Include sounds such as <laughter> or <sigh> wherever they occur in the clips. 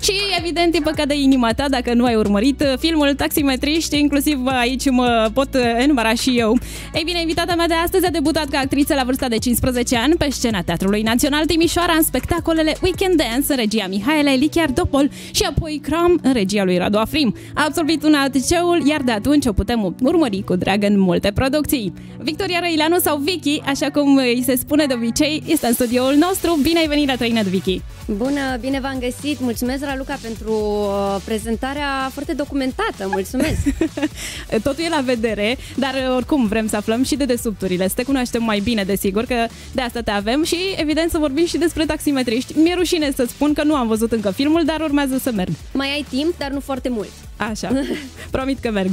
Și evident e păcat de inima ta dacă nu ai urmărit uh, filmul Taximetriști, inclusiv uh, aici mă pot uh, enumera și eu. Ei bine, invitata mea de astăzi a debutat ca actriță la vârsta de 15 ani pe scena Teatrului Național Timișoara în spectacolele Weekend Dance în regia Mihaela Elichiar Dopol și apoi Cram în regia lui Radu Afrim. A absolvit un ATC-ul, iar de atunci o putem urmări cu drag în multe producții. Victoria Răileanu sau Vicky, așa cum îi se spune de obicei, este în studioul nostru. Bine ai venit la Trăină, Vicky! Bună, bine v-am găsit! Mulțumesc, Raluca, pentru uh, prezentarea foarte documentată. Mulțumesc! <laughs> Totul e la vedere, dar uh, oricum vrem să aflăm și de desubturile. Să te cunoaștem mai bine, desigur, că de asta te avem și, evident, să vorbim și despre taximetriști. Mi-e rușine să spun că nu am văzut încă filmul, dar urmează să merg. Mai ai timp, dar nu foarte mult. Așa, <laughs> promit că merg.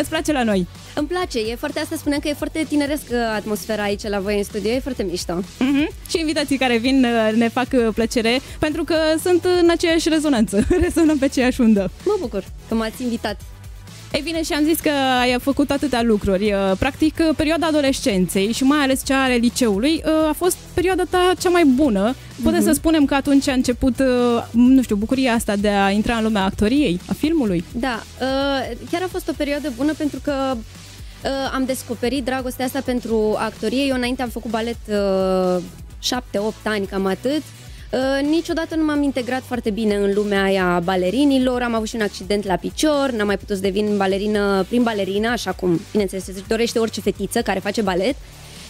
Îți place la noi? Îmi place, e foarte asta spuneam că e foarte tineresc atmosfera aici la voi în studio, e foarte mișto. Mm-hmm. Și invitații care vin uh, ne fac uh, plăcere pentru că sunt în aceeași rezonanță, <laughs> rezonăm pe aceeași undă. Mă bucur că m-ați invitat. Ei bine, și am zis că ai făcut atâtea lucruri. Uh, practic, perioada adolescenței și mai ales cea ale liceului a fost perioada ta cea mai bună. Putem uh-huh. să spunem că atunci a început, nu știu, bucuria asta de a intra în lumea actoriei, a filmului. Da, chiar a fost o perioadă bună pentru că Uh, am descoperit dragostea asta pentru actorie. Eu înainte am făcut balet uh, șapte, opt ani, cam atât. Uh, niciodată nu m-am integrat foarte bine în lumea aia balerinilor, am avut și un accident la picior, n-am mai putut să devin balerină prin balerină, așa cum, bineînțeles, se dorește orice fetiță care face balet.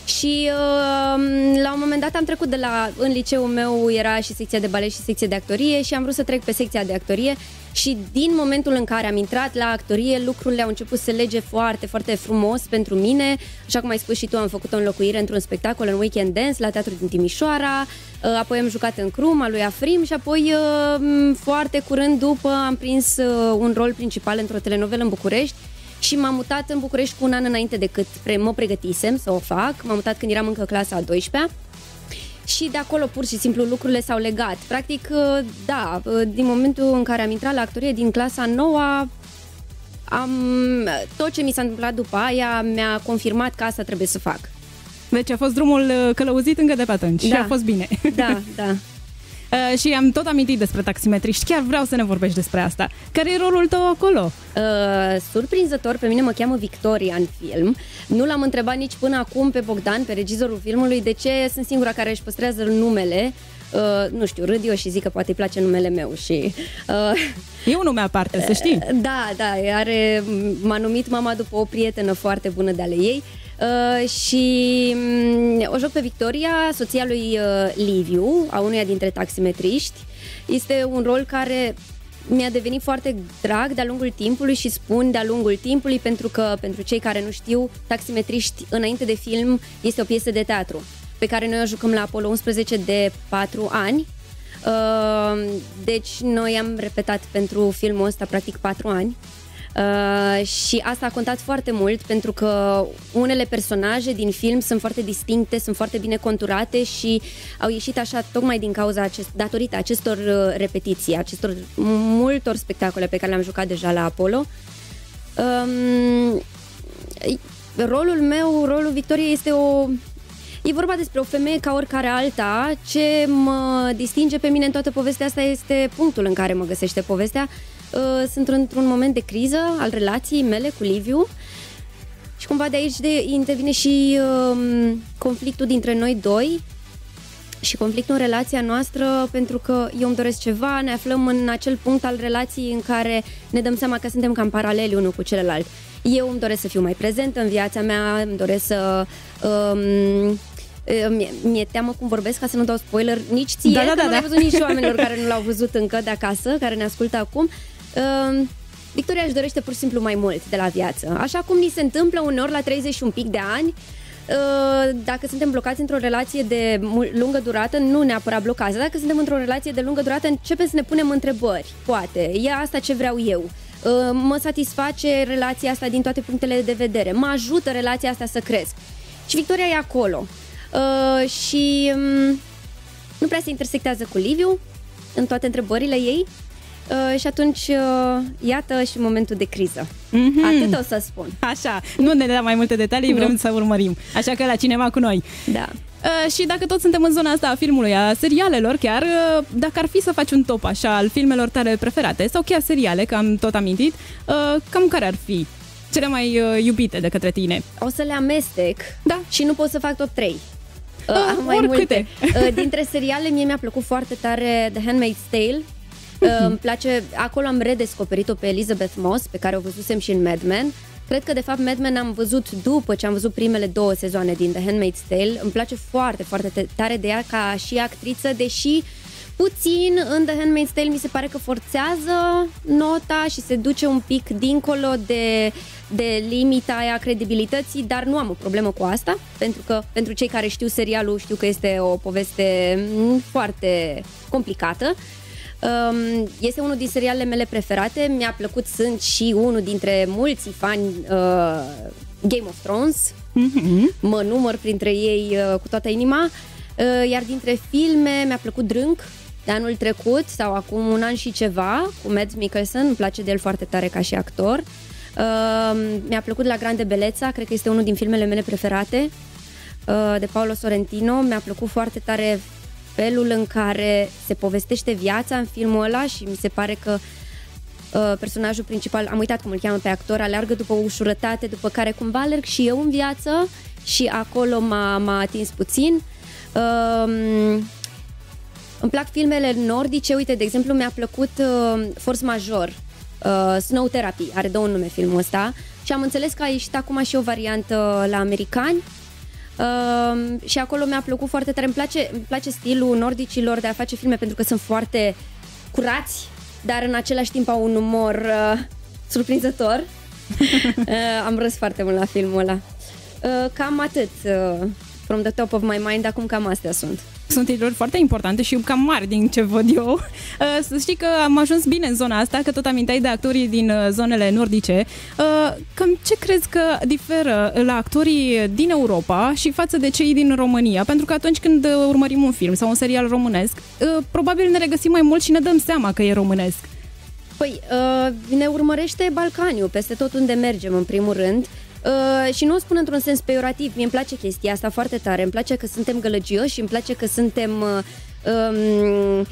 Și uh, la un moment dat am trecut de la, în liceul meu era și secția de balet și secția de actorie și am vrut să trec pe secția de actorie și din momentul în care am intrat la actorie, lucrurile au început să se lege foarte, foarte frumos pentru mine. Așa cum ai spus și tu, am făcut o înlocuire într-un spectacol în Weekend Dance la Teatrul din Timișoara, uh, apoi am jucat în Crum, al lui Afrim și apoi uh, foarte curând după am prins uh, un rol principal într-o telenovelă în București și m-am mutat în București cu un an înainte decât mă pregătisem să o fac. M-am mutat când eram încă clasa a 12-a și de acolo pur și simplu lucrurile s-au legat. Practic, uh, da, uh, din momentul în care am intrat la actorie din clasa 9 am, tot ce mi s-a întâmplat după aia mi-a confirmat că asta trebuie să fac. Deci a fost drumul uh, călăuzit încă de pe atunci da. și a fost bine. Da, <laughs> da. Uh, și am tot amintit despre taximetriști. Chiar vreau să ne vorbești despre asta. Care e rolul tău acolo? Uh, surprinzător, pe mine mă cheamă Victoria în film. Nu l-am întrebat nici până acum pe Bogdan, pe regizorul filmului, de ce sunt singura care își păstrează numele. Uh, nu știu, râd eu și zic că poate îi place numele meu și... Uh, e un nume aparte, să știi. Uh, da, da, are, m-a numit mama după o prietenă foarte bună de ale ei. Uh, și um, o joc pe Victoria, soția lui uh, Liviu, a unuia dintre taximetriști. Este un rol care mi-a devenit foarte drag de-a lungul timpului și spun de-a lungul timpului pentru că, pentru cei care nu știu, Taximetriști, înainte de film, este o piesă de teatru pe care noi o jucăm la Apollo 11 de 4 ani. Uh, deci noi am repetat pentru filmul ăsta practic 4 ani. Uh, și asta a contat foarte mult pentru că unele personaje din film sunt foarte distincte, sunt foarte bine conturate și au ieșit așa tocmai din cauza acest, datorită acestor uh, repetiții, acestor multor spectacole pe care le-am jucat deja la Apollo. Um, rolul meu, rolul Victoriei este o E vorba despre o femeie ca oricare alta. Ce mă distinge pe mine în toată povestea asta este punctul în care mă găsește povestea. Uh, sunt într-un moment de criză al relației mele cu Liviu și cumva de aici de, intervine și uh, conflictul dintre noi doi și conflictul în relația noastră pentru că eu îmi doresc ceva, ne aflăm în acel punct al relației în care ne dăm seama că suntem cam paraleli unul cu celălalt. Eu îmi doresc să fiu mai prezent în viața mea, îmi doresc să um, mi-e, mi-e teamă cum vorbesc ca să nu dau spoiler nici ție, da, da, da, nu da. l-ai văzut nici <laughs> oamenilor care nu l-au văzut încă de acasă, care ne ascultă acum. Uh, Victoria își dorește pur și simplu mai mult de la viață. Așa cum ni se întâmplă uneori la 30 și un pic de ani, uh, dacă suntem blocați într-o relație de lungă durată, nu neapărat blocați, dacă suntem într-o relație de lungă durată, începem să ne punem întrebări. Poate, e asta ce vreau eu. Uh, mă satisface relația asta din toate punctele de vedere. Mă ajută relația asta să cresc. Și Victoria e acolo. Uh, și um, nu prea se intersectează cu Liviu în toate întrebările ei. Uh, și atunci, uh, iată și momentul de criză. Mm-hmm. Atât o să spun. Așa, nu ne dăm mai multe detalii, vrem să urmărim. Așa că la cinema cu noi. Da. Uh, și dacă tot suntem în zona asta a filmului, a serialelor chiar, uh, dacă ar fi să faci un top așa al filmelor tale preferate sau chiar seriale, că am tot amintit, uh, cam care ar fi cele mai uh, iubite de către tine? O să le amestec Da. și nu pot să fac top 3. Uh, Ah, am mai oricâte. multe. Uh, dintre seriale, mie mi-a plăcut foarte tare The Handmaid's Tale. Uh, îmi place, acolo am redescoperit-o pe Elizabeth Moss, pe care o văzusem și în Mad Men. Cred că, de fapt, Mad Men am văzut după ce am văzut primele două sezoane din The Handmaid's Tale. Îmi place foarte, foarte te- tare de ea ca și actriță, deși puțin în The Handmaid's Tale mi se pare că forțează nota și se duce un pic dincolo de, de limita aia credibilității, dar nu am o problemă cu asta, pentru că pentru cei care știu serialul știu că este o poveste mm, foarte complicată. Um, este unul din serialele mele preferate, mi-a plăcut, sunt și unul dintre mulți fani uh, Game of Thrones, mă număr printre ei uh, cu toată inima, uh, iar dintre filme mi-a plăcut Drânc de anul trecut sau acum un an și ceva cu Mads Mikkelsen, îmi place de el foarte tare ca și actor. Uh, mi-a plăcut La Grande Beleța, cred că este unul din filmele mele preferate uh, de Paolo Sorrentino. Mi-a plăcut foarte tare felul în care se povestește viața în filmul ăla și mi se pare că uh, personajul principal, am uitat cum îl cheamă pe actor, aleargă după o ușurătate, după care cumva alerg și eu în viață și acolo m-a, m-a atins puțin. Uh, îmi plac filmele nordice, uite, de exemplu, mi-a plăcut uh, Force Major, uh, Snow Therapy, are două nume filmul ăsta și am înțeles că a ieșit acum și o variantă la americani uh, și acolo mi-a plăcut foarte tare. Îmi place, îmi place stilul nordicilor de a face filme pentru că sunt foarte curați, dar în același timp au un umor uh, surprinzător. <laughs> uh, am râs foarte mult la filmul ăla. Uh, cam atât. Uh, from the top of my mind, acum cam astea sunt. Sunt titluri foarte importante și cam mari din ce văd eu. <laughs> Uh, Să știi că am ajuns bine în zona asta, că tot aminteai de actorii din uh, zonele nordice. Uh, Cam ce crezi că diferă la actorii din Europa și față de cei din România? Pentru că atunci când uh, urmărim un film sau un serial românesc, uh, probabil ne regăsim mai mult și ne dăm seama că e românesc. Păi, uh, ne urmărește Balcaniu peste tot unde mergem, în primul rând. Uh, și nu o spun într-un sens peiorativ, mie îmi place chestia asta foarte tare, îmi place că suntem gălăgioși și îmi place că suntem uh, um, uh,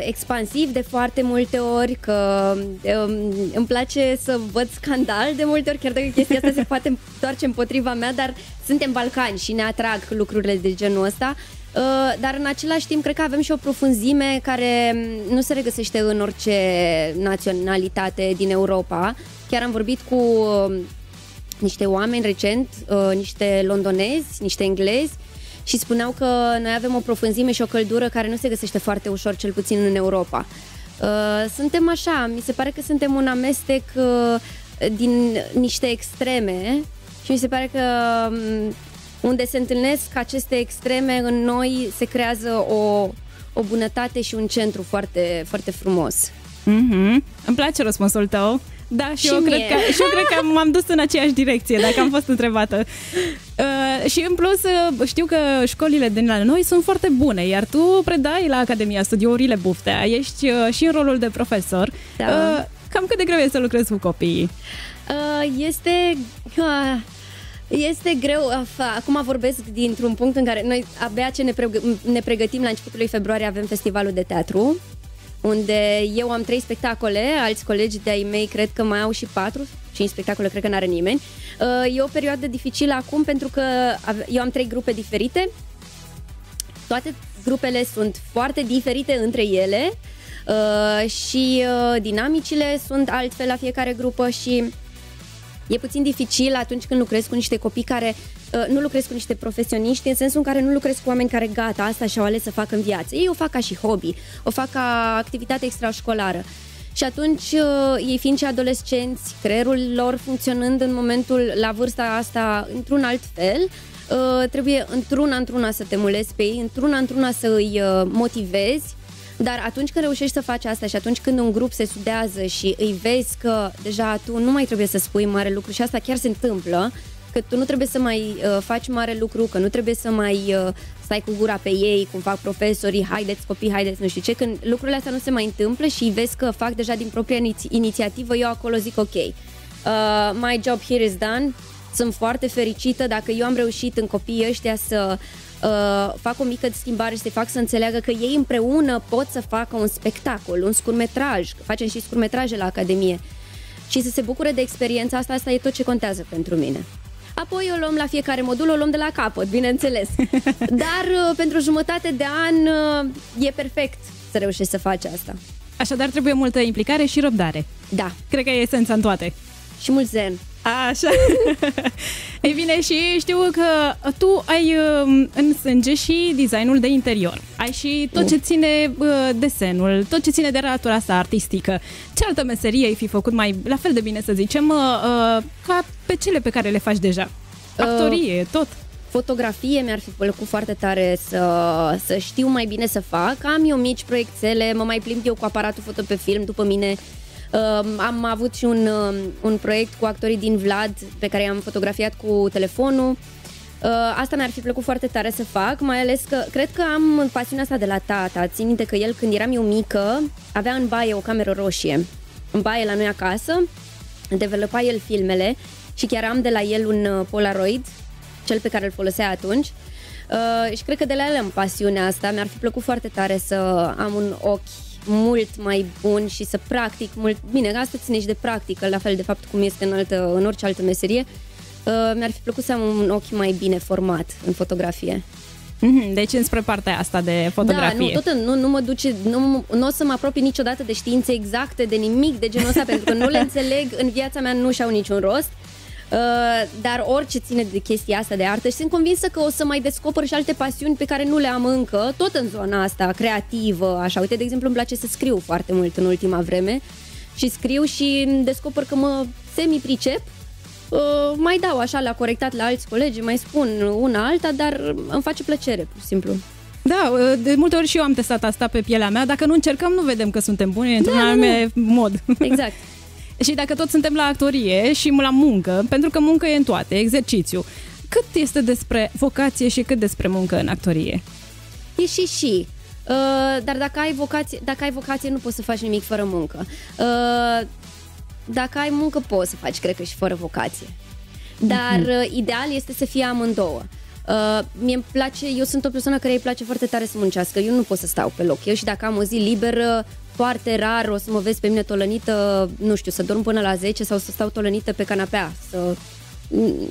expansivi de foarte multe ori, că um, îmi place să văd scandal de multe ori, chiar dacă chestia asta se <laughs> poate întoarce împotriva mea, dar suntem balcani și ne atrag lucrurile de genul ăsta. Uh, dar în același timp cred că avem și o profunzime care mm, nu se regăsește în orice naționalitate din Europa. Chiar am vorbit cu uh, niște oameni recent, uh, niște londonezi, niște englezi și spuneau că noi avem o profunzime și o căldură care nu se găsește foarte ușor, cel puțin în Europa. Uh, suntem așa, mi se pare că suntem un amestec uh, din niște extreme și mi se pare că um, unde se întâlnesc aceste extreme în noi se creează o, o bunătate și un centru foarte, foarte frumos. Mm-hmm. Îmi place răspunsul tău. Da, și, Și eu, cred mie. că, și eu cred că m-am dus în aceeași direcție, dacă am fost întrebată. Uh, și în plus, uh, știu că școlile din la noi sunt foarte bune, iar tu predai la Academia Studiourile Buftea, ești uh, și în rolul de profesor. Da. Uh, cam cât de greu e să lucrezi cu copiii? Uh, este... Uh, este greu, af- acum vorbesc dintr-un punct în care noi abia ce ne, pregă- ne pregătim la începutul lui februarie avem festivalul de teatru unde eu am trei spectacole, alți colegi de-ai mei cred că mai au și patru, cinci spectacole cred că n-are nimeni. Uh, E o perioadă dificilă acum pentru că ave- eu am trei grupe diferite, toate grupele sunt foarte diferite între ele uh, și uh, dinamicile sunt altfel la fiecare grupă și e puțin dificil atunci când lucrezi cu niște copii care uh, nu lucrezi cu niște profesioniști, în sensul în care nu lucrezi cu oameni care gata, asta și-au ales să facă în viață. Ei o fac ca și hobby, o fac ca activitate extrașcolară. Și atunci, uh, ei fiind și adolescenți, creierul lor funcționând în momentul, la vârsta asta, într-un alt fel, uh, trebuie într-una, într-una să te mulezi pe ei, într-una, într-una să îi uh, motivezi, dar atunci când reușești să faci asta și atunci când un grup se sudează și îi vezi că deja tu nu mai trebuie să spui mare lucru și asta chiar se întâmplă, că tu nu trebuie să mai uh, faci mare lucru, că nu trebuie să mai uh, stai cu gura pe ei, cum fac profesorii, haideți copii, haideți nu știu ce, când lucrurile astea nu se mai întâmplă și vezi că fac deja din propria iniți- inițiativă, eu acolo zic ok, uh, my job here is done, sunt foarte fericită dacă eu am reușit în copiii ăștia să uh, fac o mică schimbare și să fac să înțeleagă că ei împreună pot să facă un spectacol, un scurmetraj, facem și scurmetraje la Academie și să se bucure de experiența asta, asta e tot ce contează pentru mine. Apoi o luăm la fiecare modul, o luăm de la capăt, bineînțeles. <laughs> Dar uh, pentru jumătate de an uh, e perfect să reușești să faci asta. Așadar trebuie multă implicare și răbdare. Da. Cred că e esența în toate. Și mult zen. Așa. <laughs> Ei bine, și știu că tu ai um, în sânge și designul de interior. Ai și tot ce ține uh, desenul, tot ce ține de ratura asta artistică. Ce altă meserie ai fi făcut mai la fel de bine, să zicem, uh, uh, ca pe cele pe care le faci deja? Actorie, uh, tot fotografie mi-ar fi plăcut foarte tare să, să știu mai bine să fac. Am eu mici proiectele, mă mai plimb eu cu aparatul foto pe film după mine am avut și un, un proiect cu actorii din Vlad pe care i-am fotografiat cu telefonul. Uh, asta mi-ar fi plăcut foarte tare să fac, mai ales că cred că am pasiunea asta de la tata. Țin minte că el, când eram eu mică, avea în baie o cameră roșie. În baie la noi acasă, developa el filmele și chiar am de la el un uh, Polaroid, cel pe care îl folosea atunci. Uh, și cred că de la el am pasiunea asta. Mi-ar fi plăcut foarte tare să am un ochi mult mai bun și să practic mult. Bine, asta ține și de practică, la fel de fapt cum este în, altă, în orice altă meserie. Uh, mi-ar fi plăcut să am un ochi mai bine format în fotografie. Mm-hmm, deci înspre partea asta de fotografie. Da, nu, tot nu, nu mă duce, nu, nu o să mă apropii niciodată de științe exacte, de nimic de genul ăsta, <laughs> pentru că nu le înțeleg, în viața mea nu și-au niciun rost. Uh, dar orice ține de chestia asta de artă și sunt convinsă că o să mai descoper și alte pasiuni pe care nu le am încă, tot în zona asta creativă, așa. Uite, de exemplu, îmi place să scriu foarte mult în ultima vreme și scriu și descoper că mă semi-pricep Uh, mai dau așa la corectat la alți colegi, mai spun una alta, dar îmi face plăcere, pur și simplu. Da, uh, de multe ori și eu am testat asta pe pielea mea. Dacă nu încercăm, nu vedem că suntem buni într-un da, anume mod. Exact. <laughs> Și dacă tot suntem la actorie și la muncă, pentru că muncă e în toate, exercițiu, cât este despre vocație și cât despre muncă în actorie? E și și. Uh, dar dacă ai, vocație, dacă ai vocație, nu poți să faci nimic fără muncă. Uh, dacă ai muncă, poți să faci, cred că, și fără vocație. Dar mm-hmm. uh, ideal este să fie amândouă. Uh, mie îmi place, eu sunt o persoană care îi place foarte tare să muncească, eu nu pot să stau pe loc. Eu și dacă am o zi liberă, foarte rar o să mă vezi pe mine tolănită, nu știu, să dorm până la 10 sau să stau tolănită pe canapea. Să...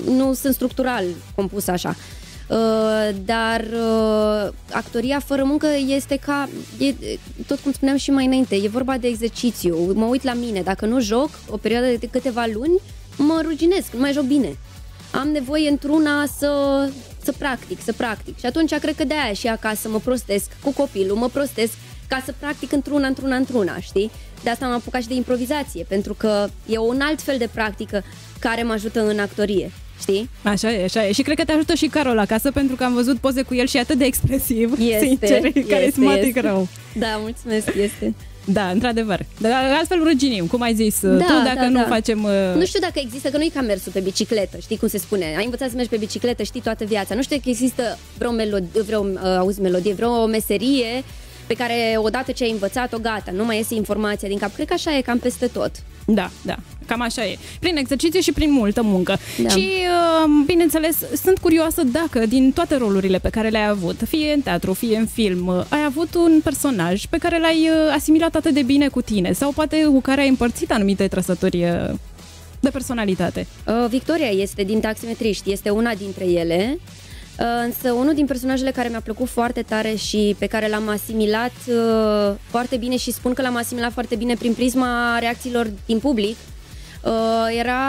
Nu sunt structural compus așa. Uh, dar uh, actoria fără muncă este ca, e, tot cum spuneam și mai înainte, e vorba de exercițiu. Mă uit la mine, dacă nu joc o perioadă de câteva luni, mă ruginesc, nu mai joc bine. Am nevoie într-una să, să practic, să practic. Și atunci cred că de aia și acasă mă prostesc cu copilul, mă prostesc ca să practic într-una, într-una, într-una, știi? De asta am apucat și de improvizație, pentru că e un alt fel de practică care mă ajută în actorie. Știi? Așa e, așa e. Și cred că te ajută și Carol acasă, pentru că am văzut poze cu el și e atât de expresiv, <laughs> este, sincer, este, carismatic este. rău. Da, mulțumesc, este. Da, într-adevăr. Dar altfel ruginim, cum ai zis da, tu, dacă da, nu da. facem... Uh... Nu știu dacă există, că nu e ca mersul pe bicicletă, știi cum se spune. Ai învățat să mergi pe bicicletă, știi toată viața. Nu știu dacă există vreo melodie, vreo, uh, auzi melodie, vreo meserie pe care odată ce ai învățat-o, gata, nu mai iese informația din cap. Cred că așa e cam peste tot. Da, da, cam așa e. Prin exerciție și prin multă muncă. Da. Și, uh, bineînțeles, sunt curioasă dacă din toate rolurile pe care le-ai avut, fie în teatru, fie în film, uh, ai avut un personaj pe care l-ai uh, asimilat atât de bine cu tine sau poate cu care ai împărțit anumite trăsături de personalitate. Victoria este din Taximetriști, este una dintre ele. Uh, însă unul din personajele care mi-a plăcut foarte tare și pe care l-am asimilat uh, foarte bine și spun că l-am asimilat foarte bine prin prisma reacțiilor din public, uh, era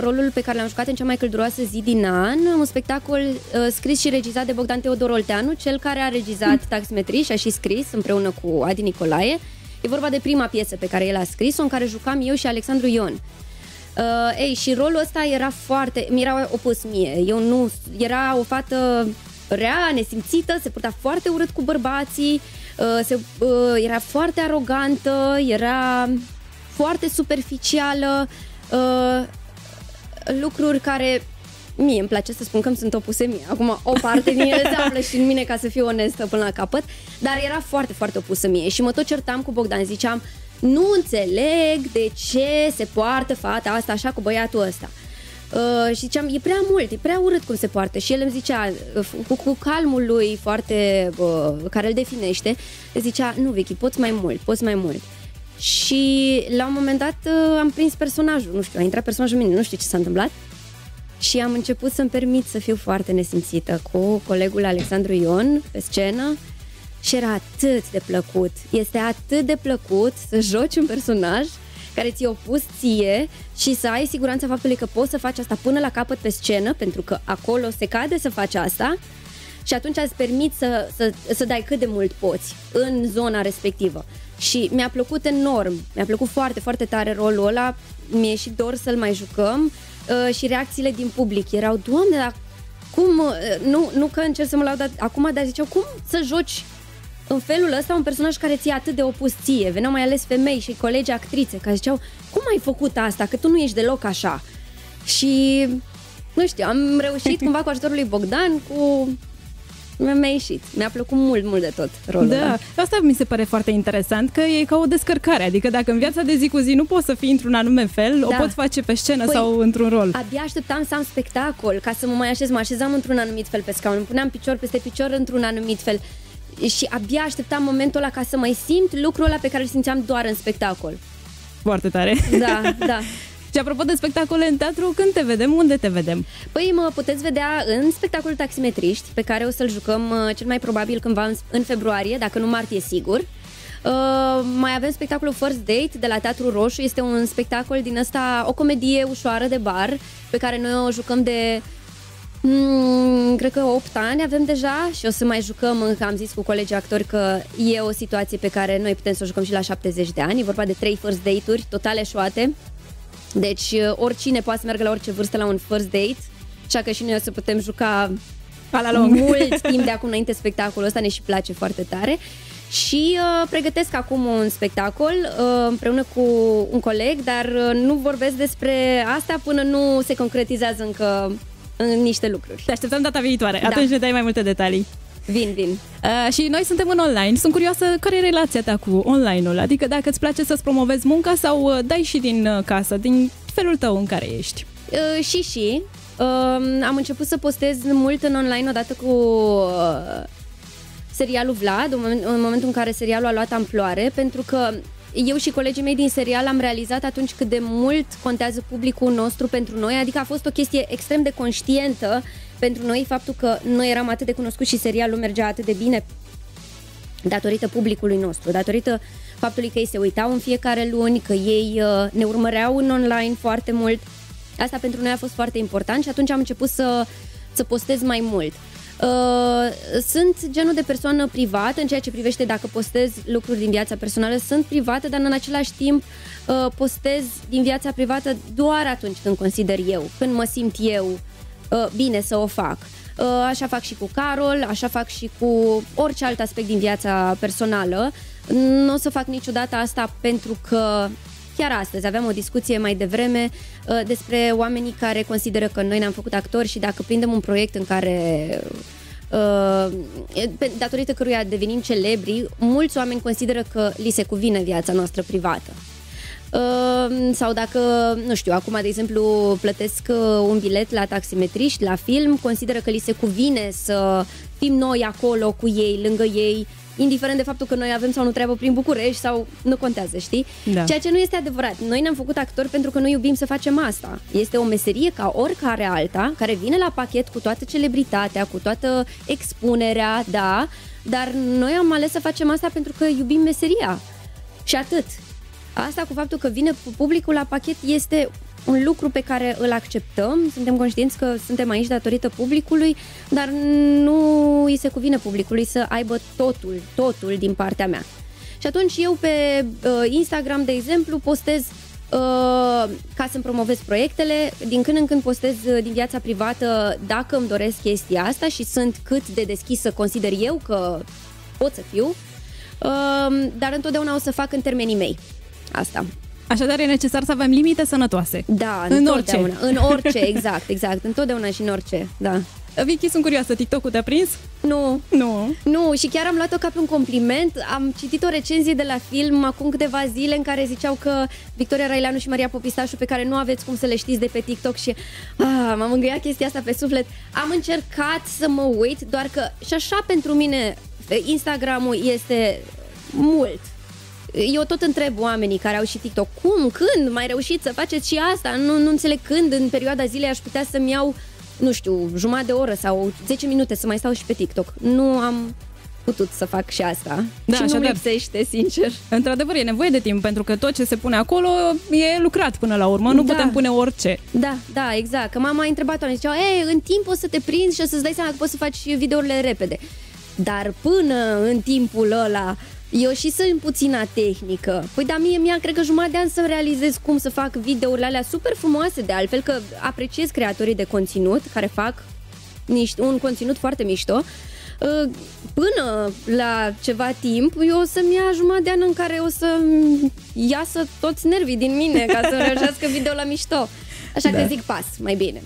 rolul pe care l-am jucat în cea mai călduroasă zi din an, un spectacol scris și regizat de Bogdan Teodor Olteanu, cel care a regizat Taximetrii și a și scris împreună cu Adi Nicolae. E vorba de prima piesă pe care el a scris-o, în care jucam eu și Alexandru Ion. Uh, ei, și rolul ăsta era foarte, mi-era opus mie. Eu nu, era o fată rea, nesimțită, se purta foarte urât cu bărbații, uh, se, uh, era foarte arogantă, era foarte superficială, uh, lucruri care mie îmi place să spun că îmi sunt opuse mie. Acum, o parte din ele se află și în mine ca să fiu onestă până la capăt, dar era foarte, foarte opusă mie și mă tot certam cu Bogdan, ziceam, nu înțeleg de ce se poartă fata asta așa cu băiatul ăsta. Uh, și ziceam, e prea mult, e prea urât cum se poartă. Și el îmi zicea, uh, cu, cu calmul lui foarte, uh, care îl definește, zicea, nu, Vicky, poți mai mult, poți mai mult. Și la un moment dat uh, am prins personajul, nu știu, a intrat personajul în mine, nu știu ce s-a întâmplat. Și am început să-mi permit să fiu foarte nesimțită cu colegul Alexandru Ion pe scenă și era atât de plăcut. Este atât de plăcut să joci un personaj care ți-e opus ție și să ai siguranța faptului că poți să faci asta până la capăt pe scenă, pentru că acolo se cade să faci asta și atunci îți permit să, să, să dai cât de mult poți în zona respectivă. Și mi-a plăcut enorm, mi-a plăcut foarte, foarte tare rolul ăla, mi-e și dor să-l mai jucăm uh, și reacțiile din public erau, doamne, dar cum, uh, nu, nu că încerc să mă laud acum, dar ziceau, cum să joci în felul ăsta un personaj care ți-e atât de opus ție. Veneau mai ales femei și colegi actrițe care ziceau, cum ai făcut asta, că tu nu ești deloc așa. Și, nu știu, am reușit <laughs> cumva cu ajutorul lui Bogdan, cu mi-a ieșit. Mi-a plăcut mult, mult de tot rolul Da, ăla. asta mi se pare foarte interesant, că e ca o descărcare. Adică dacă în viața de zi cu zi nu poți să fii într-un anume fel, da. o poți face pe scenă păi, sau într-un rol. Abia așteptam să am spectacol, ca să mă mai așez. Mă așezam într-un anumit fel pe scaun, îmi puneam picior peste picior într-un anumit fel. Și abia așteptam momentul ăla ca să mai simt lucrul ăla pe care îl simțeam doar în spectacol. Foarte tare. Da, <laughs> da. Și apropo de spectacole în teatru, când te vedem? Unde te vedem? Păi mă puteți vedea în spectacolul Taximetriști, pe care o să-l jucăm uh, cel mai probabil cândva în februarie, dacă nu martie sigur. Uh, mai avem spectacolul First Date de la Teatru Roșu. Este un spectacol din ăsta, o comedie ușoară de bar, pe care noi o jucăm de Mm, cred că 8 ani avem deja și o să mai jucăm, încă am zis cu colegii actori că e o situație pe care noi putem să o jucăm și la 70 de ani. E vorba de trei first date-uri totale șoate. Deci uh, oricine poate să meargă la orice vârstă la un first date, așa că și noi o să putem juca la lung. mult <laughs> timp de acum înainte spectacolul ăsta, ne și place foarte tare. Și uh, pregătesc acum un spectacol uh, împreună cu un coleg, dar uh, nu vorbesc despre asta până nu se concretizează încă în niște lucruri. Te așteptăm data viitoare, da. atunci ne dai mai multe detalii. Vin, vin. Uh, și noi suntem în online. Sunt curioasă care e relația ta cu online-ul? Adică dacă îți place să-ți promovezi munca sau uh, dai și din uh, casă, din felul tău în care ești? Uh, și și. Uh, am început să postez mult în online odată cu uh, serialul Vlad, în, moment, în momentul în care serialul a luat amploare, pentru că eu și colegii mei din serial am realizat atunci cât de mult contează publicul nostru pentru noi, adică a fost o chestie extrem de conștientă pentru noi faptul că noi eram atât de cunoscuți și serialul mergea atât de bine datorită publicului nostru, datorită faptului că ei se uitau în fiecare luni, că ei uh, ne urmăreau în online foarte mult. Asta pentru noi a fost foarte important și atunci am început să, să postez mai mult. Uh, sunt genul de persoană privată în ceea ce privește dacă postez lucruri din viața personală. Sunt privată, dar în același timp uh, postez din viața privată doar atunci când consider eu, când mă simt eu uh, bine să o fac. Uh, așa fac și cu Carol, așa fac și cu orice alt aspect din viața personală. Nu o să fac niciodată asta pentru că chiar astăzi aveam o discuție mai devreme uh, despre oamenii care consideră că noi ne-am făcut actori și dacă prindem un proiect în care uh, datorită căruia devenim celebri, mulți oameni consideră că li se cuvine viața noastră privată. Uh, sau dacă, nu știu, acum, de exemplu, plătesc uh, un bilet la taximetriști, la film, consideră că li se cuvine să fim noi acolo cu ei, lângă ei, indiferent de faptul că noi avem sau nu treabă prin București sau nu contează, știi? Da. Ceea ce nu este adevărat. Noi ne-am făcut actori pentru că noi iubim să facem asta. Este o meserie ca oricare alta, care vine la pachet cu toată celebritatea, cu toată expunerea, da, dar noi am ales să facem asta pentru că iubim meseria. Și atât. Asta cu faptul că vine publicul la pachet este un lucru pe care îl acceptăm, suntem conștienți că suntem aici datorită publicului, dar nu îi se cuvine publicului să aibă totul, totul din partea mea. Și atunci eu pe uh, Instagram, de exemplu, postez uh, ca să-mi promovez proiectele, din când în când postez uh, din viața privată dacă îmi doresc chestia asta și sunt cât de deschis să consider eu că pot să fiu, uh, dar întotdeauna o să fac în termenii mei. Asta. Așadar e necesar să avem limite sănătoase. Da, în orice. În orice, exact, exact. Întotdeauna și în orice, da. Vicky, sunt curioasă, TikTok-ul te-a prins? Nu. Nu. Nu, și chiar am luat-o ca pe un compliment. Am citit o recenzie de la film acum câteva zile în care ziceau că Victoria Raileanu și Maria Popistașu, pe care nu aveți cum să le știți de pe TikTok și ah, m-am îngâiat chestia asta pe suflet. Am încercat să mă uit, doar că și așa pentru mine Instagramul este mult. Eu tot întreb oamenii care au și TikTok, cum, când mai reușiți să faceți și asta? Nu, nu înțeleg când în perioada zilei aș putea să-mi iau nu știu, jumătate de oră sau 10 minute să mai stau și pe TikTok. Nu am putut să fac și asta. Da, și nu lipsește, sincer. Într-adevăr, e nevoie de timp, pentru că tot ce se pune acolo e lucrat până la urmă, nu da. putem pune orice. Da, da, exact. Că mama a întrebat-o, zicea, ei, în timp o să te prinzi și o să-ți dai seama că poți să faci videourile repede. Dar până în timpul ăla eu și sunt puțină tehnică. Păi da, mie mi-a cred că jumătate de an să realizez cum să fac videourile alea super frumoase de altfel, că apreciez creatorii de conținut care fac niște, un conținut foarte mișto. Uh, până la ceva timp, eu o să-mi ia jumătate de an în care o să iasă toți nervii din mine ca să <laughs> reușească video la mișto. Așa da. că zic pas, mai bine.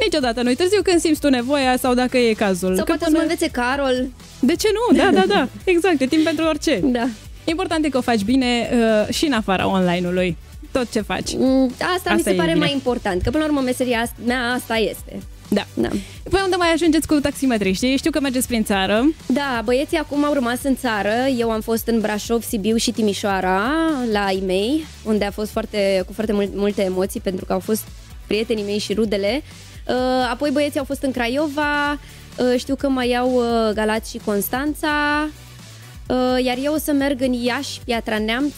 Niciodată nu-i târziu când simți tu nevoia sau dacă e cazul. Sau că poate până... să mă învețe Carol. De ce nu? Da, da, da. <laughs> Exact, e timp pentru orice. Da. Important e că o faci bine uh, și în afara online-ului. Tot ce faci. Mm, asta, asta mi se pare bine. mai important, că până la urmă meseria mea asta este. Da. da. Păi unde mai ajungeți cu taximetriștii? Știu că mergeți prin țară. Da, băieții acum au rămas în țară. Eu am fost în Brașov, Sibiu și Timișoara, la ai mei, unde a fost foarte, cu foarte mul- multe emoții, pentru că au fost prietenii mei și rudele. Uh, apoi băieții au fost în Craiova, uh, știu că mai au uh, Galați și Constanța, iar eu o să merg în Iași, Piatra Neamț,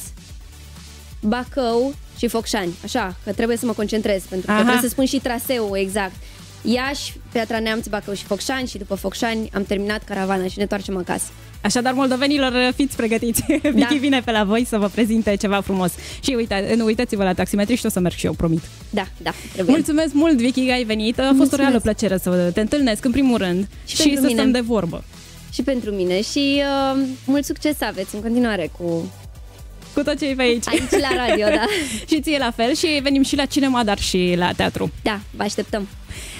Bacău și Focșani. Așa, că trebuie să mă concentrez, pentru că Aha. trebuie să spun și traseul exact. Iași, Piatra Neamț, Bacău și Focșani și după Focșani am terminat caravana și ne întoarcem acasă. Așadar, moldovenilor, fiți pregătiți. Da. <laughs> Vicky vine pe la voi să vă prezinte ceva frumos. Și uita, nu uitați-vă la taximetri și o să merg și eu, promit. Da, da. Trebuie. Mulțumesc mult, Vicky, că ai venit. A fost Mulțumesc. o reală plăcere să te întâlnesc, în primul rând, și, și să mine. stăm de vorbă. Și pentru mine. Și uh, mult succes aveți în continuare cu cu tot ce e pe aici. Aici la radio, da. <laughs> și ție la fel și venim și la cinema, dar și la teatru. Da, vă așteptăm.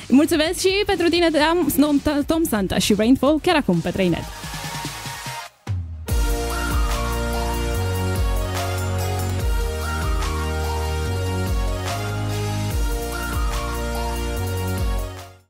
Mulțumesc și pentru tine, Tom, Tom Santa și Rainfall, chiar acum pe 3net.